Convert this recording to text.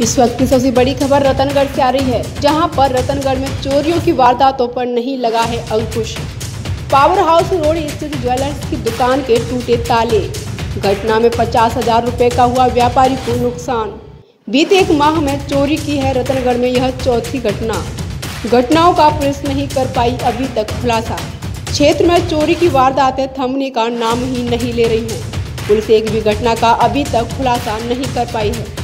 इस वक्त की सबसे बड़ी खबर रतनगढ़ से आ रही है, जहाँ पर रतनगढ़ में चोरियों की वारदातों पर नहीं लगा है अंकुश। पावर हाउस रोड स्थित ज्वेलर्स की दुकान के टूटे ताले। घटना में पचास हज़ार रुपये का हुआ व्यापारी को नुकसान। बीते एक माह में चोरी की है रतनगढ़ में यह चौथी घटना। घटनाओं का पुलिस नहीं कर पाई अभी तक खुलासा। क्षेत्र में चोरी की वारदातें थमने का नाम ही नहीं ले रही हैं। पुलिस एक भी घटना का अभी तक खुलासा नहीं कर पाई है।